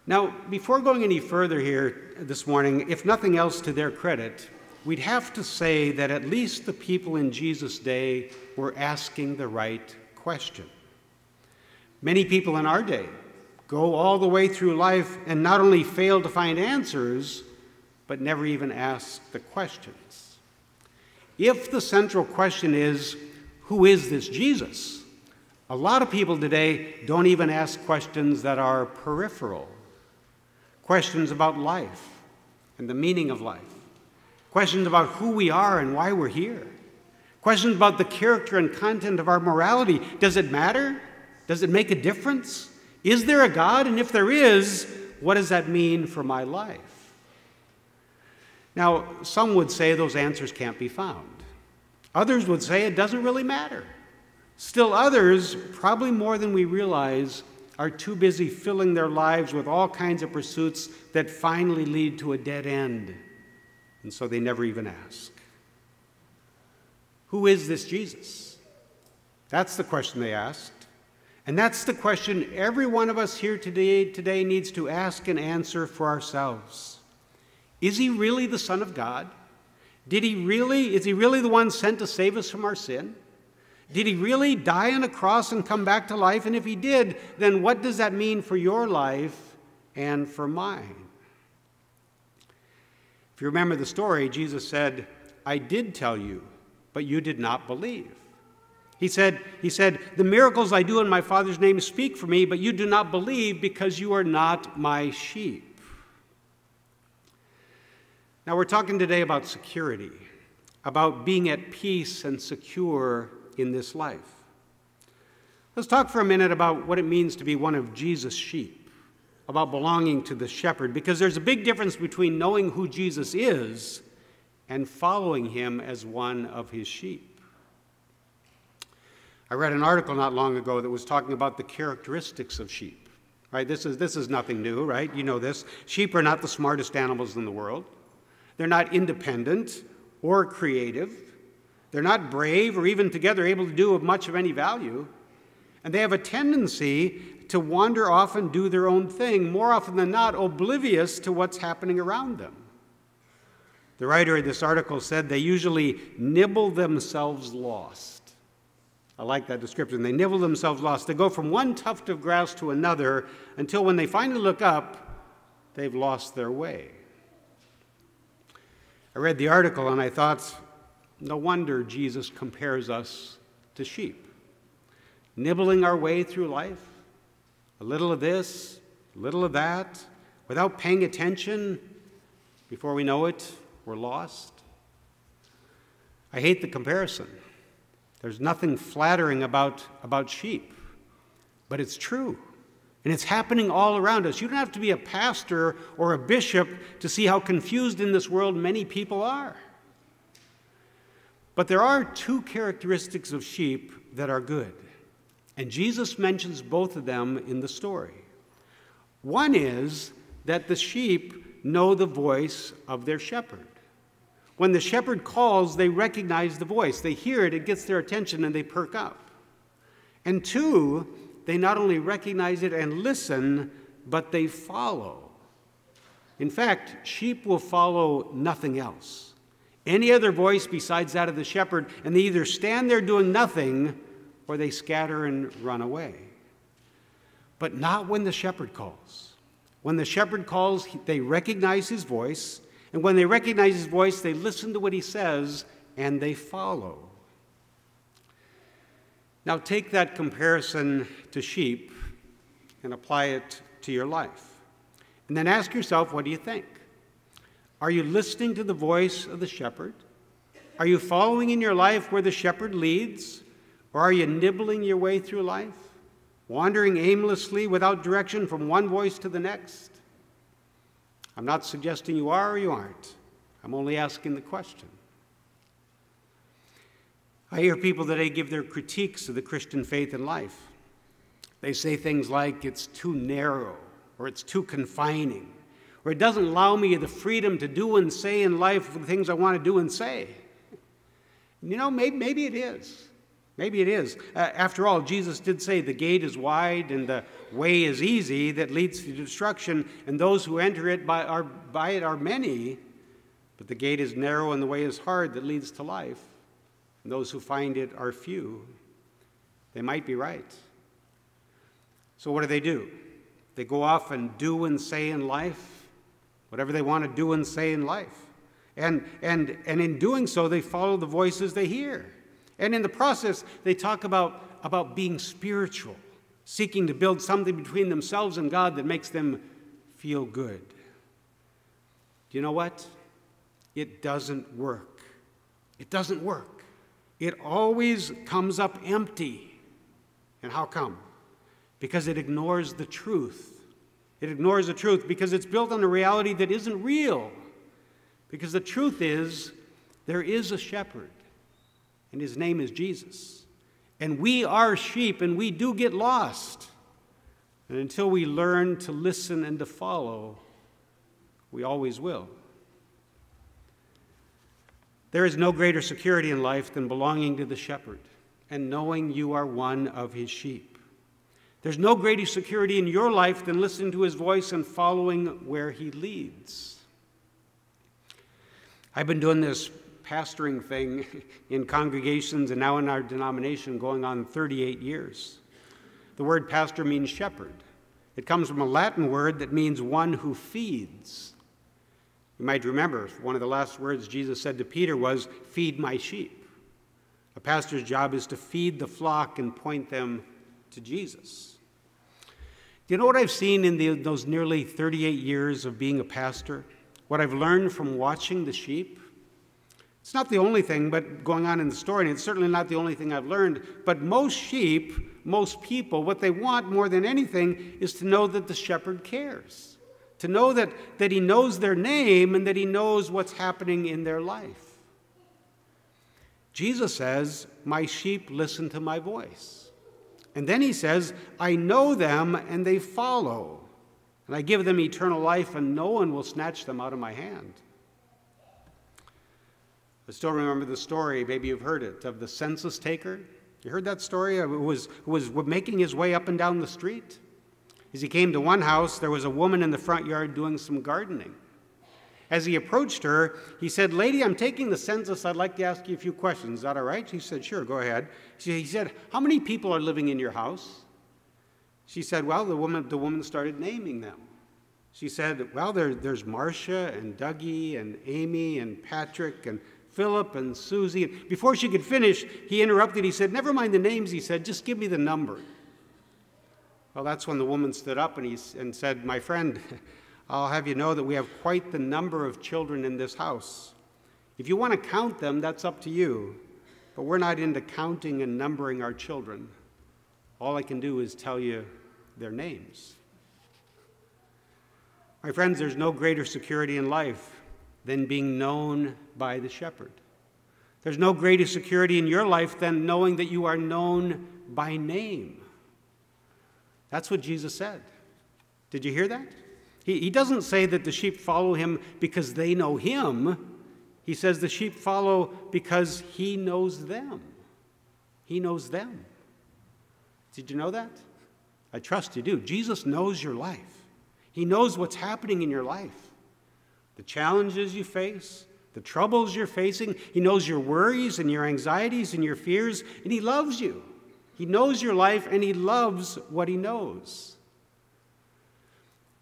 Now, before going any further here this morning, if nothing else to their credit, we'd have to say that at least the people in Jesus' day were asking the right question. Many people in our day go all the way through life and not only fail to find answers, but never even ask the questions. If the central question is, who is this Jesus? A lot of people today don't even ask questions that are peripheral questions about life and the meaning of life, questions about who we are and why we're here, questions about the character and content of our morality. Does it matter? Does it make a difference? Is there a God? And if there is, what does that mean for my life? Now, some would say those answers can't be found. Others would say it doesn't really matter. Still, others, probably more than we realize, are too busy filling their lives with all kinds of pursuits that finally lead to a dead end. And so they never even ask. Who is this Jesus? That's the question they asked. And that's the question every one of us here today, today needs to ask and answer for ourselves. Is he really the Son of God? Did he really, is he really the one sent to save us from our sin? Did he really die on a cross and come back to life? And if he did, then what does that mean for your life and for mine? If you remember the story, Jesus said, I did tell you, but you did not believe. He said, he said, The miracles I do in my Father's name speak for me, but you do not believe because you are not my sheep. Now, we're talking today about security, about being at peace and secure in this life. Let's talk for a minute about what it means to be one of Jesus' sheep, about belonging to the shepherd, because there's a big difference between knowing who Jesus is and following him as one of his sheep. I read an article not long ago that was talking about the characteristics of sheep. Right? This is, this is nothing new, right? You know this. Sheep are not the smartest animals in the world. They're not independent or creative. They're not brave or even together able to do much of any value. And they have a tendency to wander off and do their own thing, more often than not, oblivious to what's happening around them. The writer of this article said they usually nibble themselves lost. I like that description. They nibble themselves lost. They go from one tuft of grass to another until when they finally look up, they've lost their way. I read the article and I thought, no wonder Jesus compares us to sheep, nibbling our way through life, a little of this, a little of that, without paying attention. Before we know it, we're lost. I hate the comparison. There's nothing flattering about, about sheep, but it's true. And it's happening all around us. You don't have to be a pastor or a bishop to see how confused in this world many people are. But there are two characteristics of sheep that are good, and Jesus mentions both of them in the story. One is that the sheep know the voice of their shepherd. When the shepherd calls, they recognize the voice. They hear it, it gets their attention, and they perk up. And two, they not only recognize it and listen, but they follow. In fact, sheep will follow nothing else any other voice besides that of the shepherd, and they either stand there doing nothing or they scatter and run away. But not when the shepherd calls. When the shepherd calls, they recognize his voice, and when they recognize his voice, they listen to what he says and they follow. Now, take that comparison to sheep and apply it to your life. And then ask yourself, what do you think? Are you listening to the voice of the shepherd? Are you following in your life where the shepherd leads? Or are you nibbling your way through life, wandering aimlessly without direction from one voice to the next? I'm not suggesting you are or you aren't. I'm only asking the question. I hear people today give their critiques of the Christian faith and life. They say things like it's too narrow or it's too confining or it doesn't allow me the freedom to do and say in life the things I want to do and say. You know, maybe, maybe it is. Maybe it is. Uh, after all, Jesus did say the gate is wide and the way is easy that leads to destruction, and those who enter it by, are, by it are many. But the gate is narrow and the way is hard that leads to life, and those who find it are few. They might be right. So, what do they do? They go off and do and say in life whatever they want to do and say in life. And, and, and in doing so, they follow the voices they hear. And in the process, they talk about, about being spiritual, seeking to build something between themselves and God that makes them feel good. Do you know what? It doesn't work. It doesn't work. It always comes up empty. And how come? Because it ignores the truth it ignores the truth because it's built on a reality that isn't real. Because the truth is, there is a shepherd, and his name is Jesus. And we are sheep, and we do get lost. And until we learn to listen and to follow, we always will. There is no greater security in life than belonging to the shepherd and knowing you are one of his sheep. There's no greater security in your life than listening to his voice and following where he leads. I've been doing this pastoring thing in congregations and now in our denomination going on 38 years. The word pastor means shepherd. It comes from a Latin word that means one who feeds. You might remember one of the last words Jesus said to Peter was, Feed my sheep. A pastor's job is to feed the flock and point them to Jesus. Do you know what I've seen in the, those nearly 38 years of being a pastor? What I've learned from watching the sheep? It's not the only thing but going on in the story, and it's certainly not the only thing I've learned. But most sheep, most people, what they want more than anything is to know that the shepherd cares, to know that, that he knows their name and that he knows what's happening in their life. Jesus says, My sheep listen to my voice. And then he says, I know them and they follow. And I give them eternal life, and no one will snatch them out of my hand. I still remember the story, maybe you've heard it, of the census taker. You heard that story? Who was, who was making his way up and down the street. As he came to one house, there was a woman in the front yard doing some gardening. As he approached her, he said, Lady, I'm taking the census. I'd like to ask you a few questions. Is that all right? She said, Sure, go ahead. He said, How many people are living in your house? She said, Well, the woman, the woman started naming them. She said, Well, there, there's Marcia and Dougie and Amy and Patrick and Philip and Susie. Before she could finish, he interrupted. He said, Never mind the names, he said, just give me the number. Well, that's when the woman stood up and, he, and said, My friend, I'll have you know that we have quite the number of children in this house. If you want to count them, that's up to you. But we're not into counting and numbering our children. All I can do is tell you their names. My friends, there's no greater security in life than being known by the shepherd. There's no greater security in your life than knowing that you are known by name. That's what Jesus said. Did you hear that? He, he doesn't say that the sheep follow him because they know him. He says the sheep follow because he knows them. He knows them. Did you know that? I trust you do. Jesus knows your life, He knows what's happening in your life the challenges you face, the troubles you're facing. He knows your worries and your anxieties and your fears, and He loves you. He knows your life, and He loves what He knows.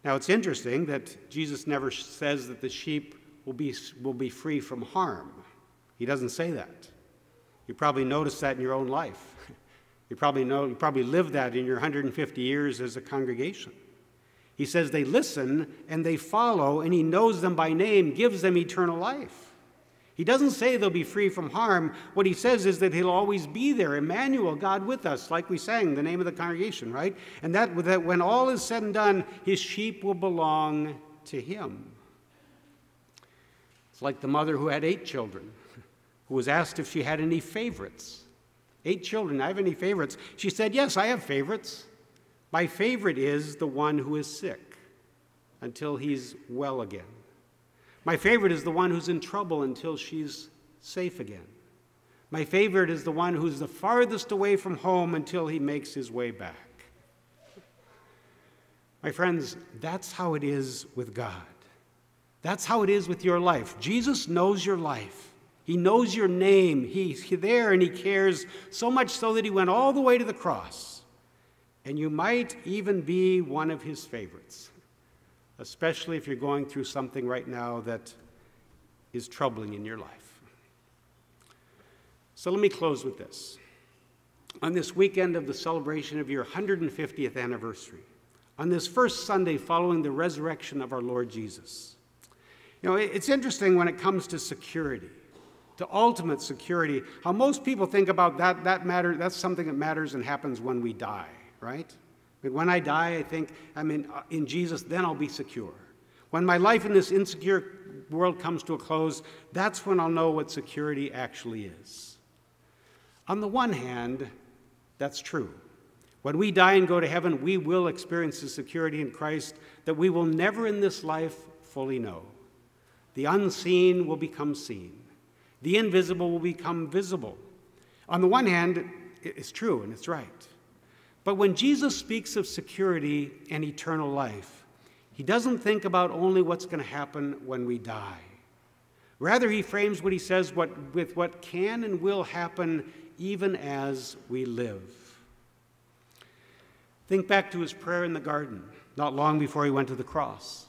Now, it's interesting that Jesus never says that the sheep will be, will be free from harm. He doesn't say that. You probably noticed that in your own life. You probably know, you probably lived that in your 150 years as a congregation. He says they listen and they follow, and he knows them by name, gives them eternal life. He doesn't say they'll be free from harm. What he says is that he'll always be there, Emmanuel, God with us, like we sang, the name of the congregation, right? And that, that when all is said and done, his sheep will belong to him. It's like the mother who had eight children, who was asked if she had any favorites. Eight children, I have any favorites? She said, Yes, I have favorites. My favorite is the one who is sick until he's well again. My favorite is the one who's in trouble until she's safe again. My favorite is the one who's the farthest away from home until he makes his way back. My friends, that's how it is with God. That's how it is with your life. Jesus knows your life. He knows your name. He's there and he cares so much so that he went all the way to the cross and you might even be one of his favorites, especially if you're going through something right now that is troubling in your life. So let me close with this. On this weekend of the celebration of your 150th anniversary, on this first Sunday following the resurrection of our Lord Jesus, you know, it's interesting when it comes to security, to ultimate security, how most people think about that, that matter, that's something that matters and happens when we die right? When I die, I think I'm in, uh, in Jesus, then I'll be secure. When my life in this insecure world comes to a close, that's when I'll know what security actually is. On the one hand, that's true. When we die and go to heaven, we will experience the security in Christ that we will never in this life fully know. The unseen will become seen, the invisible will become visible. On the one hand, it's true and it's right. But when Jesus speaks of security and eternal life, he doesn't think about only what's going to happen when we die. Rather, he frames what he says what, with what can and will happen even as we live. Think back to his prayer in the garden, not long before he went to the cross.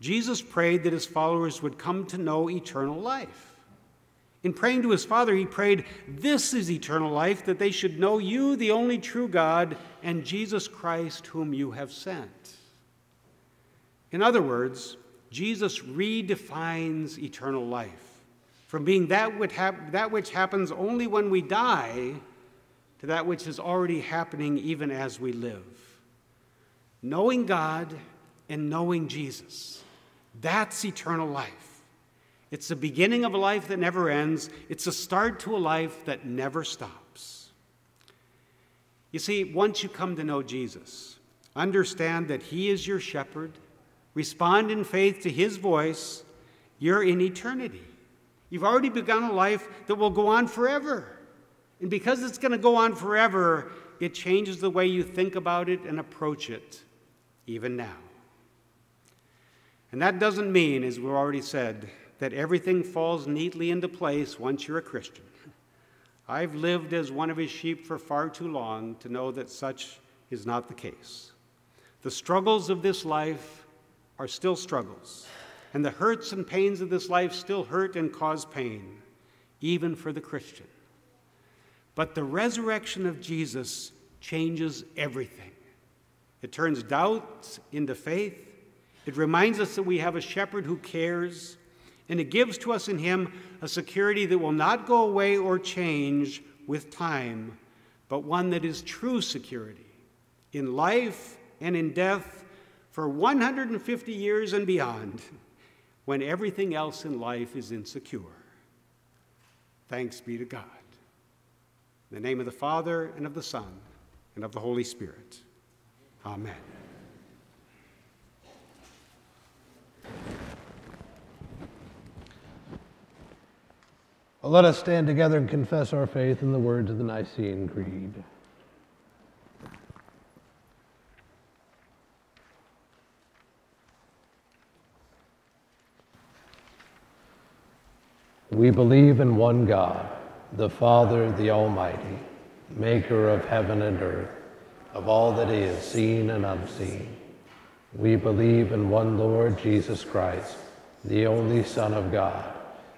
Jesus prayed that his followers would come to know eternal life. In praying to his Father, he prayed, This is eternal life, that they should know you, the only true God, and Jesus Christ, whom you have sent. In other words, Jesus redefines eternal life from being that which, that which happens only when we die to that which is already happening even as we live. Knowing God and knowing Jesus, that's eternal life. It's the beginning of a life that never ends, it's a start to a life that never stops. You see, once you come to know Jesus, understand that He is your shepherd, respond in faith to His voice, you're in eternity. You've already begun a life that will go on forever. And because it's going to go on forever, it changes the way you think about it and approach it, even now. And that doesn't mean, as we've already said, that everything falls neatly into place once you're a Christian. I've lived as one of his sheep for far too long to know that such is not the case. The struggles of this life are still struggles, and the hurts and pains of this life still hurt and cause pain, even for the Christian. But the resurrection of Jesus changes everything. It turns doubts into faith. It reminds us that we have a shepherd who cares and it gives to us in Him a security that will not go away or change with time, but one that is true security in life and in death for 150 years and beyond, when everything else in life is insecure. Thanks be to God. In the name of the Father, and of the Son, and of the Holy Spirit. Amen. Let us stand together and confess our faith in the words of the Nicene Creed. We believe in one God, the Father, the Almighty, maker of heaven and earth, of all that is seen and unseen. We believe in one Lord Jesus Christ, the only Son of God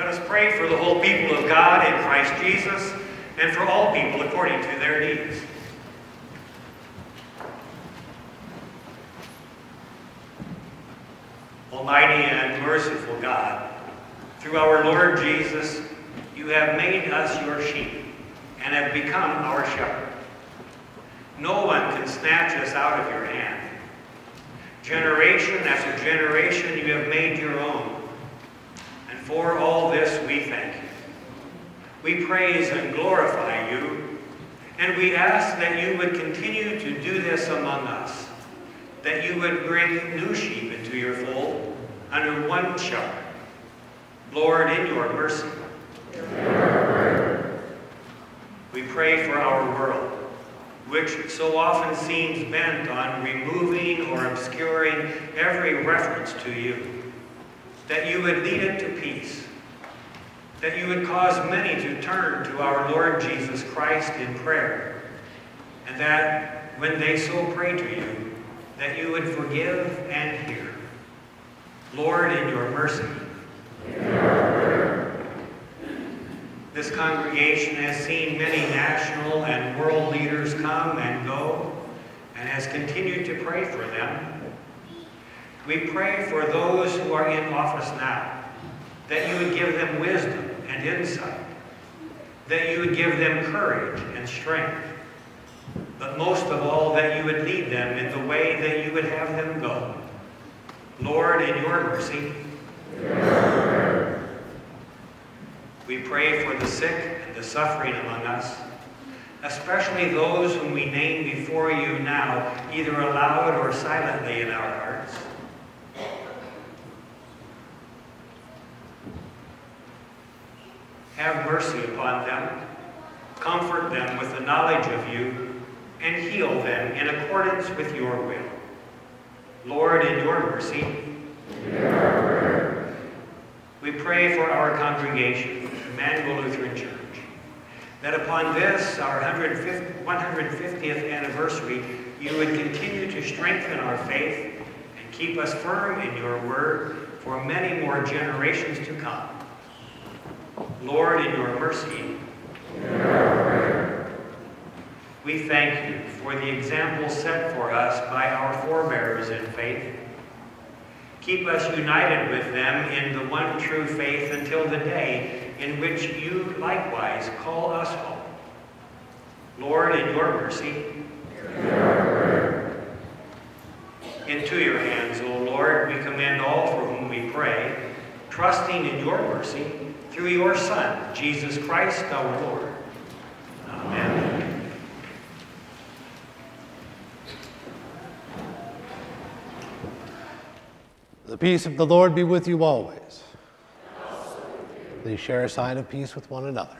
Let us pray for the whole people of God in Christ Jesus and for all people according to their needs. Almighty and merciful God, through our Lord Jesus, you have made us your sheep and have become our shepherd. No one can snatch us out of your hand. Generation after generation you have made your own. For all this we thank you. We praise and glorify you, and we ask that you would continue to do this among us, that you would bring new sheep into your fold under one shepherd. Lord, in your mercy. We pray for our world which so often seems bent on removing or obscuring every reference to you, that you would lead it to peace, that you would cause many to turn to our Lord Jesus Christ in prayer, and that when they so pray to you, that you would forgive and hear. Lord, in your mercy. This congregation has seen many national and world leaders come and go and has continued to pray for them. We pray for those who are in office now, that you would give them wisdom and insight, that you would give them courage and strength, but most of all, that you would lead them in the way that you would have them go. Lord, in your mercy, we pray for the sick and the suffering among us, especially those whom we name before you now, either aloud or silently in our hearts. Have mercy upon them, comfort them with the knowledge of you, and heal them in accordance with your will. Lord, in your mercy, we pray for our congregation, Immanuel Lutheran Church, that upon this, our 150th anniversary, you would continue to strengthen our faith and keep us firm in your word for many more generations to come. Lord, in your mercy, we thank you for the example set for us by our forebears in faith. Keep us united with them in the one true faith until the day in which you likewise call us home. Lord, in your mercy, into your hands, O Lord, we commend all for whom we pray, trusting in your mercy through your Son, Jesus Christ our Lord. Amen. The peace of the Lord be with you always. Please share a sign of peace with one another.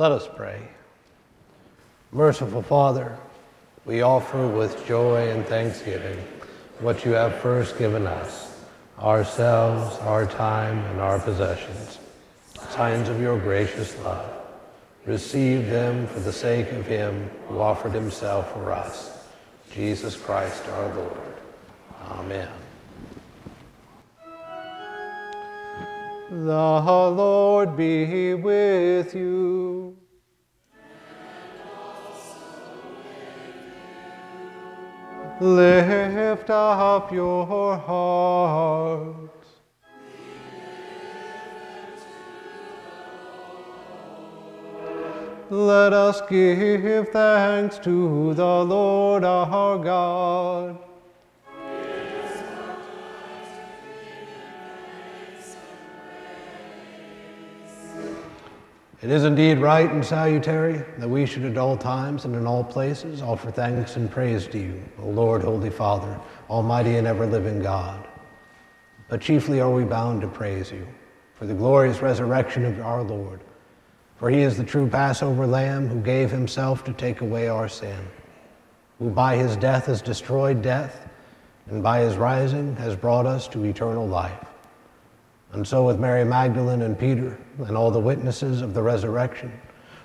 Let us pray. Merciful Father, we offer with joy and thanksgiving what you have first given us, ourselves, our time, and our possessions, signs of your gracious love. Receive them for the sake of him who offered himself for us, Jesus Christ our Lord. Amen. The Lord be with you. Lift up your hearts. Let us give thanks to the Lord our God. It is indeed right and salutary that we should at all times and in all places offer thanks and praise to you, O Lord, Holy Father, Almighty and ever living God. But chiefly are we bound to praise you for the glorious resurrection of our Lord. For he is the true Passover lamb who gave himself to take away our sin, who by his death has destroyed death, and by his rising has brought us to eternal life. And so, with Mary Magdalene and Peter and all the witnesses of the resurrection,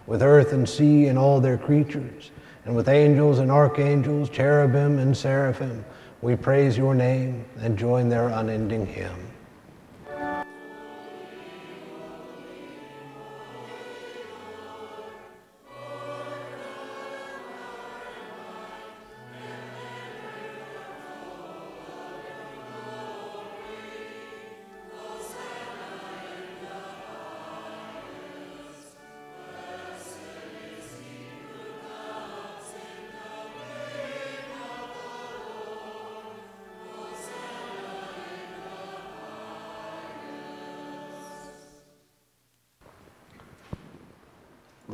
with earth and sea and all their creatures, and with angels and archangels, cherubim and seraphim, we praise your name and join their unending hymn.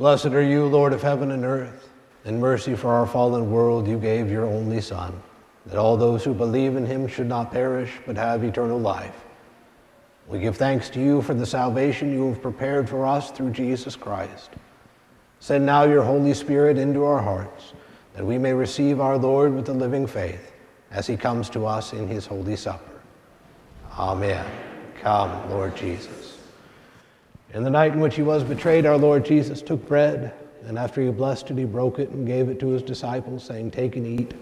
Blessed are you, Lord of heaven and earth. In mercy for our fallen world, you gave your only Son, that all those who believe in him should not perish, but have eternal life. We give thanks to you for the salvation you have prepared for us through Jesus Christ. Send now your Holy Spirit into our hearts, that we may receive our Lord with the living faith as he comes to us in his holy supper. Amen. Come, Lord Jesus. In the night in which he was betrayed, our Lord Jesus took bread, and after he blessed it, he broke it and gave it to his disciples, saying, Take and eat.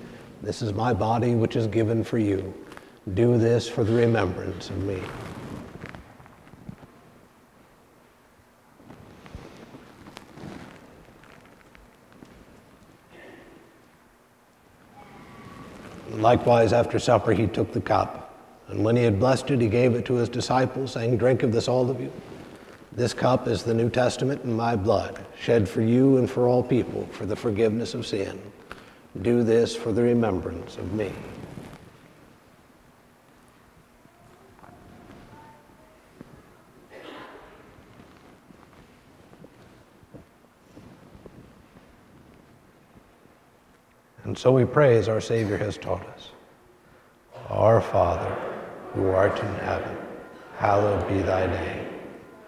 This is my body, which is given for you. Do this for the remembrance of me. Likewise, after supper, he took the cup. And when he had blessed it, he gave it to his disciples, saying, Drink of this, all of you. This cup is the New Testament in my blood, shed for you and for all people for the forgiveness of sin. Do this for the remembrance of me. And so we pray as our Savior has taught us. Our Father, who art in heaven, hallowed be thy name.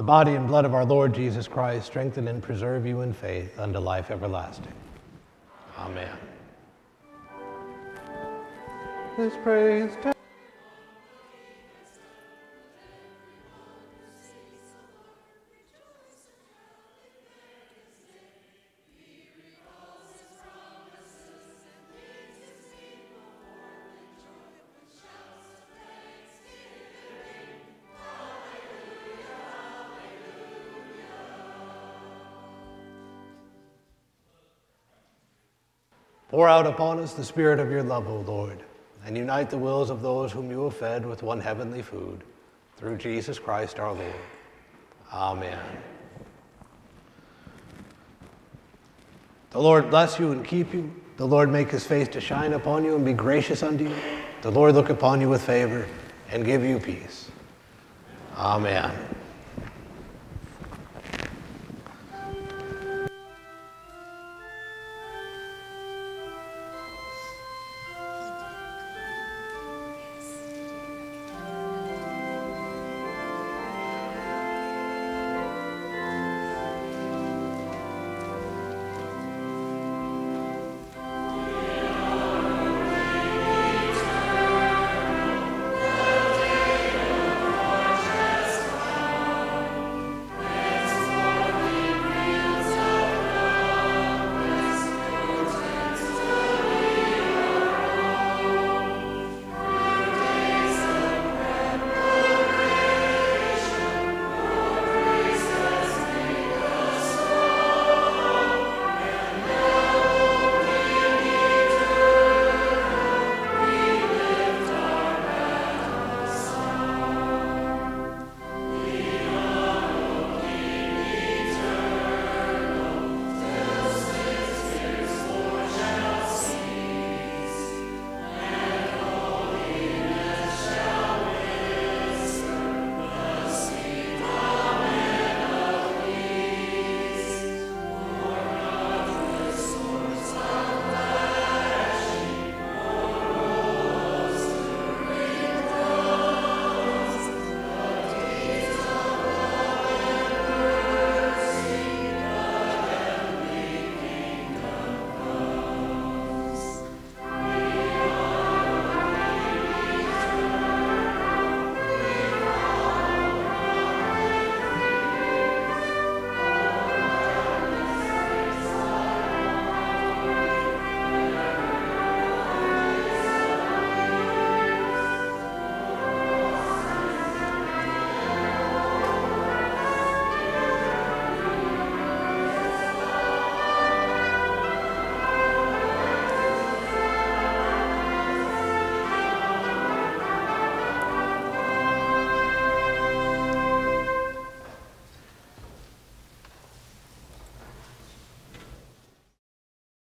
The body and blood of our Lord Jesus Christ strengthen and preserve you in faith unto life everlasting. Amen. This praise. Pour out upon us the spirit of your love, O Lord, and unite the wills of those whom you have fed with one heavenly food, through Jesus Christ our Lord. Amen. The Lord bless you and keep you. The Lord make his face to shine upon you and be gracious unto you. The Lord look upon you with favor and give you peace. Amen.